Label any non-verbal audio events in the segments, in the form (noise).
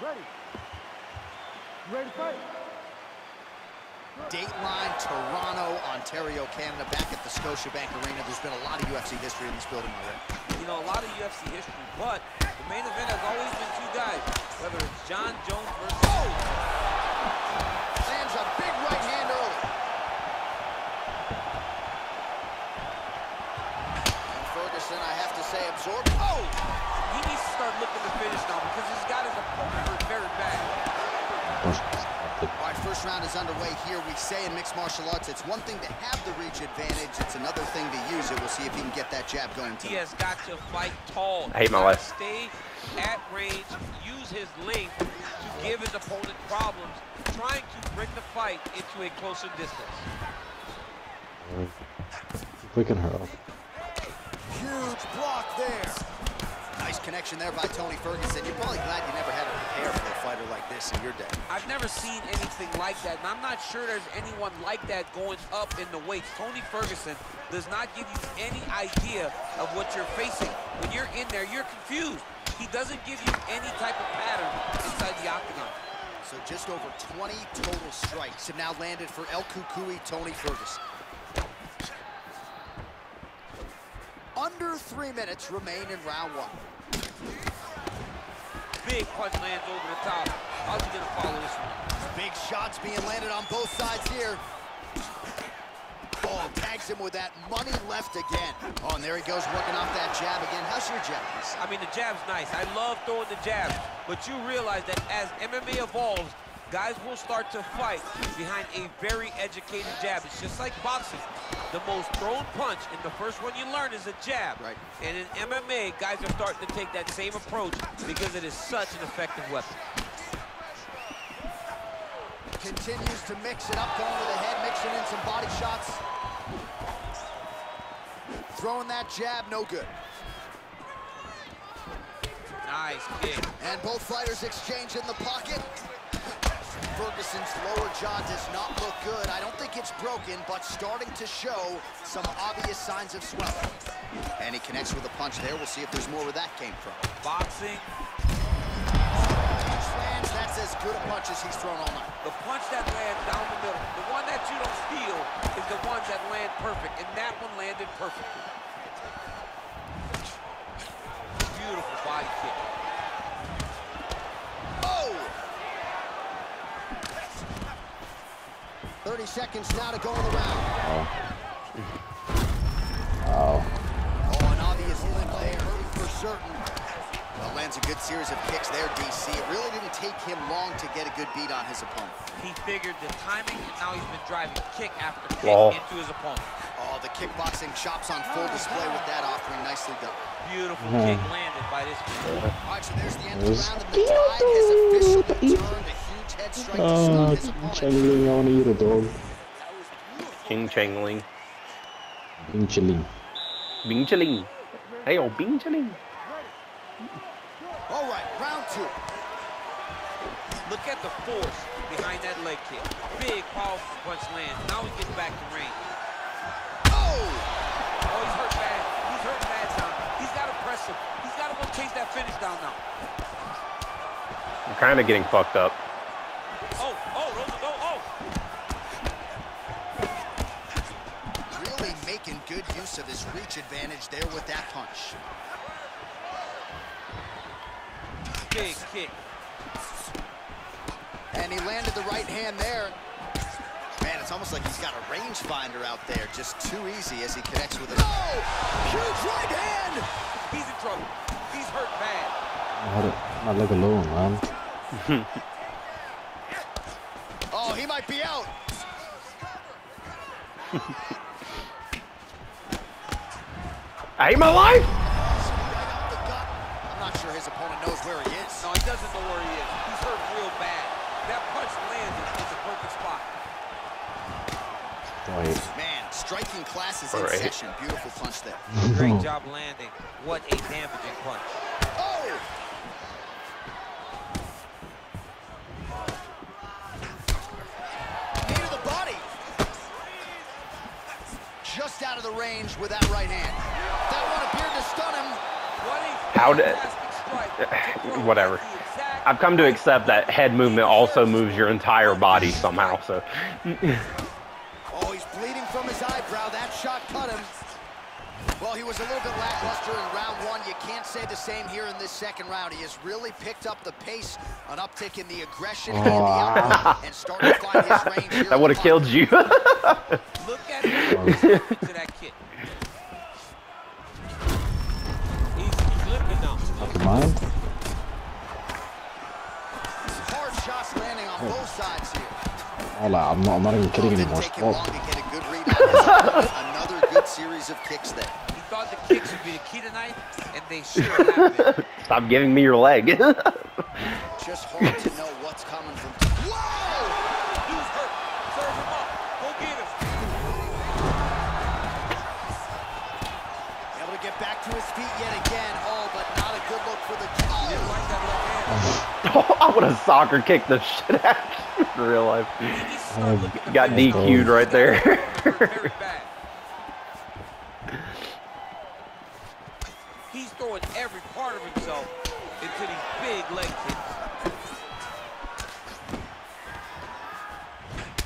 Ready. Ready to fight. Dateline, Toronto, Ontario, Canada, back at the Scotiabank Arena. There's been a lot of UFC history in this building already. You know, a lot of UFC history, but the main event has always been two guys, whether it's Jon Jones versus... Oh! Lands a big right hand early. And Ferguson, I have to say, absorbed. Oh! He needs to start looking to finish now because he's got his opponent hurt very bad. All right, first round is underway here. We say in mixed martial arts, it's one thing to have the reach advantage. It's another thing to use it. We'll see if he can get that jab going He has got to fight tall. I hate my life. Stay at range, use his length to give his opponent problems, trying to bring the fight into a closer distance. Picking her up. Huge block there. Connection there by Tony Ferguson. You're probably glad you never had to prepare for a fighter like this in your day. I've never seen anything like that, and I'm not sure there's anyone like that going up in the weights. Tony Ferguson does not give you any idea of what you're facing. When you're in there, you're confused. He doesn't give you any type of pattern inside the octagon. So just over 20 total strikes have now landed for El Cucuy, Tony Ferguson. Under three minutes remain in round one. Big punch lands over the top. How's he gonna follow this one? Big shots being landed on both sides here. Oh, tags him with that money left again. Oh, and there he goes working off that jab again. How's your jab? I mean, the jab's nice. I love throwing the jab, but you realize that as MMA evolves, guys will start to fight behind a very educated jab. It's just like boxing. The most thrown punch, and the first one you learn is a jab. Right. And in MMA, guys are starting to take that same approach because it is such an effective weapon. Continues to mix it up, going to the head, mixing in some body shots. Throwing that jab, no good. Nice kick. And both fighters exchange in the pocket. Ferguson's lower jaw does not look good. I don't think it's broken, but starting to show some obvious signs of swelling. And he connects with a punch there. We'll see if there's more where that came from. Boxing, lands, that's as good a punch as he's thrown all night. the punch that lands down the middle, the one that you don't feel is the ones that land perfect, and that one landed perfectly. Beautiful body kick. Oh! 30 seconds now to go in the round. Oh. Oh, an obvious limp there, hurting for certain. Well, lands a good series of kicks there, DC. It really didn't take him long to get a good beat on his opponent. He figured the timing, and now he's been driving kick after kick Lol. into his opponent. Oh, the kickboxing chops on full display with that offering. Nicely done. Beautiful Mhm. kick landed by this man. All right, so there's the end of the round, and the tide has officially turned. A huge oh, head strike to stun his opponent. chilling. I wanna eat a dog. King Changling. Being chilling. Bing Chilling. Hey, oh, Bing Chilling. All right, round two. Look at the force behind that leg kick. Big, powerful punch lands. Now he gets back to range. Oh! Oh, he's hurt bad. He's hurt bad now. He's got to press him. He's got to go chase that finish down now. I'm kind of getting fucked up. Use of his reach advantage there with that punch. Big kick. And he landed the right hand there. Man, it's almost like he's got a rangefinder out there. Just too easy as he connects with it. Oh! Huge right hand! He's in trouble. He's hurt bad. Not, not like alone, man. (laughs) Oh, he might be out. (laughs) I hate my life. Right off the gut. I'm not sure his opponent knows where he is. No, he doesn't know where he is. He's hurt real bad. That punch landed in the perfect spot. Right. Man, striking class is in All right. session. Beautiful punch there. Great job landing. What a damaging punch. Oh! Knee to the body. Just out of the range with that right hand. How did- fantastic strike (sighs) to throw Whatever. at the exact I've come to accept that head movement also moves your entire body somehow. So (laughs) Oh, he's bleeding from his eyebrow. That shot cut him. Well, he was a little bit lackluster in round one. You can't say the same here in this second round. He has really picked up the pace, an uptick in the aggression and the output, and starting to find his range (laughs) here. that would have killed you. (laughs) Look at him to that kick. Now. Fucking mine. Hard shots landing on both sides here. Oh, like, I'm not. I'm not even kidding Didn't anymore. take Stop. to get a good read on his opponent. Another good series of kicks there. He thought the kicks would be the key tonight, and they sure have been. Stop giving me your leg. (laughs) Just hard to know what's coming from. Whoa! Dude's hurt. Serve him up. Go get him. Able to get back to his feet yet again. Oh, but not a good look for the. Didn't Oh! like that left hand. (laughs) I would have soccer kicked the shit out of you in real life. He needs to start looking to Got finish. DQ'd right there. (laughs) He's throwing every part of himself into these big leg kicks.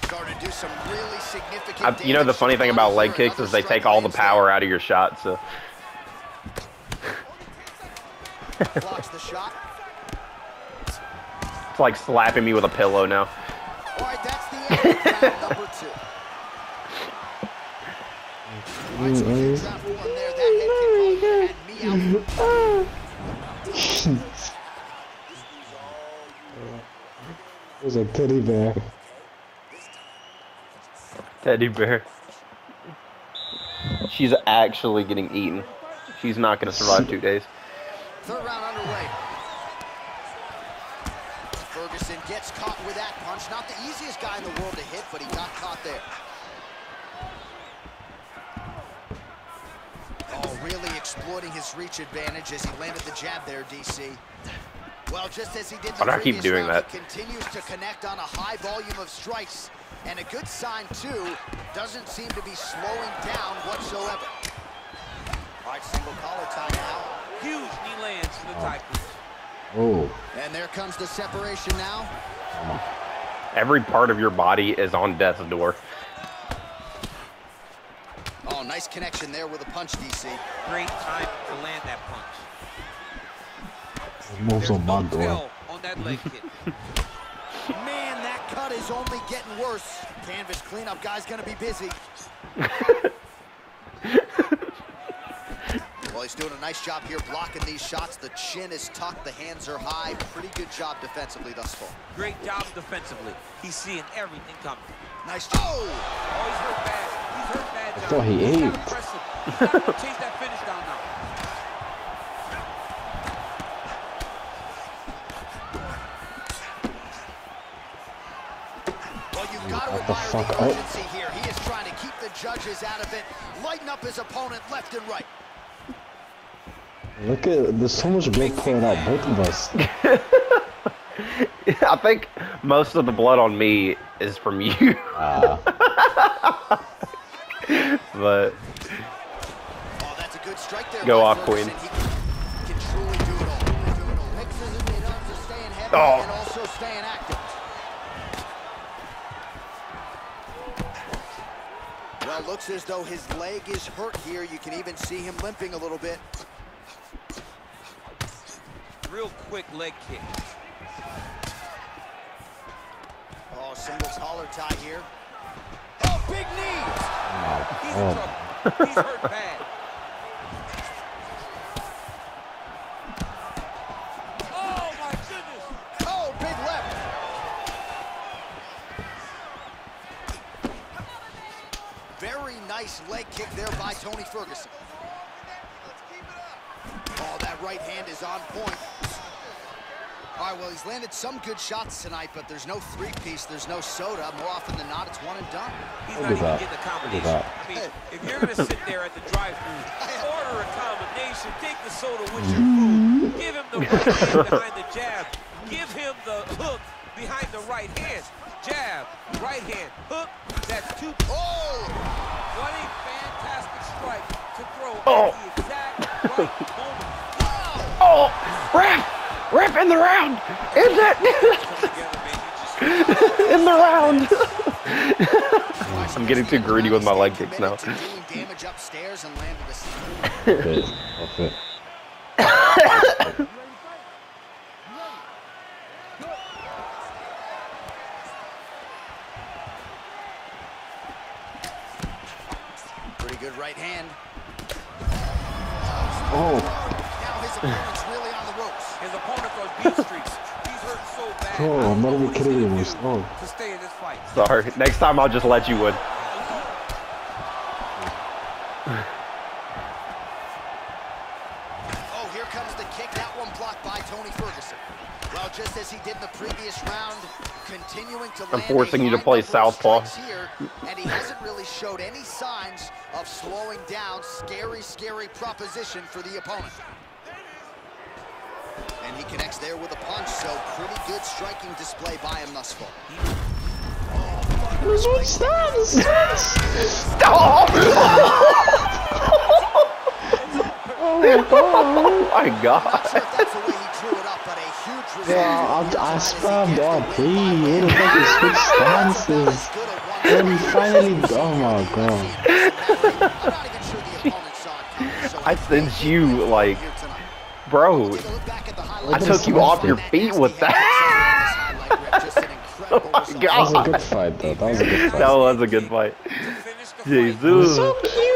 Starting to do some really significant. I, you know the funny thing about leg kicks is they take all the power out of your shot. So. Blocks the shot. It's like slapping me with a pillow now. All right, that's the end of round (laughs) number two. All right, so we did drop one there. That head kick probably had me out. (laughs) There's a teddy bear. Teddy bear. She's actually getting eaten. She's not going to survive two days. Third round underway. Ferguson gets caught with that punch. Not the easiest guy in the world to hit, but he got caught there. Oh, really exploiting his reach advantage as he landed the jab there, DC. Well, just as he did the do I keep doing round, that? he continues to connect on a high volume of strikes. And a good sign, too, doesn't seem to be slowing down whatsoever. All right, single collar tie now. Huge knee lands from the oh. Tycoon. Oh, And there comes the separation now. Every part of your body is on death's door. Oh, nice connection there with a punch, DC. Great time to land that punch. moves on my no door. on that leg kick. (laughs) Man, that cut is only getting worse. Canvas cleanup guy's gonna be busy. (laughs) well, he's doing a nice job here blocking these shots. The chin is tucked, the hands are high. Pretty good job defensively thus far. Great job defensively. He's seeing everything coming. Nice job. Oh! Oh, he's hurt bad. He's hurt bad, John. thought he He's ate. press him. He's to chase that finish down now. Well, you've got to What the fuck? the Oh. urgency here. He is trying to keep the judges out of it, lighten up his opponent left and right. Look at there's so much blood pouring out both of us. (laughs) I think most of the blood on me is from you, Ah, (laughs) but Oh, that's a good strike there. Go off, Queen. He can, can truly do it all. Do it all. Mixes it in terms of staying heavy Oh. and also staying active. Well, looks as though his leg is hurt here. You can even see him limping a little bit. Real quick leg kick. Oh, single collar tie here. Oh, big knees! He's in oh, trouble. He's hurt bad. (laughs) Oh, my goodness. Oh, big left. Very nice leg kick there by Tony Ferguson. Oh, that right hand is on point. All right, well, he's landed some good shots tonight, but there's no three-piece, there's no soda. More often than not, it's one and done. He's Look not even that. getting a Look at combination. that. I mean, if you're going to sit there at the drive-thru, (laughs) order a combination, take the soda with your food, give him the right hand behind the jab, give him the hook behind the right hand. Jab, right hand, hook, that's two. Oh! What a fantastic strike to throw Oh. at the exact right moment. (laughs) oh, ref! Rip in the round. Is it? Together, man. You just in the round. (laughs) I'm getting too greedy with my leg kicks now. Committed to doing damage bad. I I'm don't not know even what he's kidding gonna you. do Oh, To stay in this fight. Sorry. Next time I'll just let you win. Oh, here comes the kick. That one blocked by Tony Ferguson. Well, just as he did in the previous round, continuing to I'm forcing you to play southpaw. Here, and he hasn't really showed any signs of slowing down. Scary, scary proposition for the opponent. And he connects there with a punch, so pretty good striking display by him thus far. Stop! oh my god. it up, but a huge (laughs) result. yeah, I, I spammed RP. Where the fuck is switch stances? Then he finally, oh my god. I sent you like, bro. Take a look back at the I took you off your feet with that. (laughs) oh my That was a good fight, though. That was a good fight. That was a good fight. Fight. Jesus. So cute.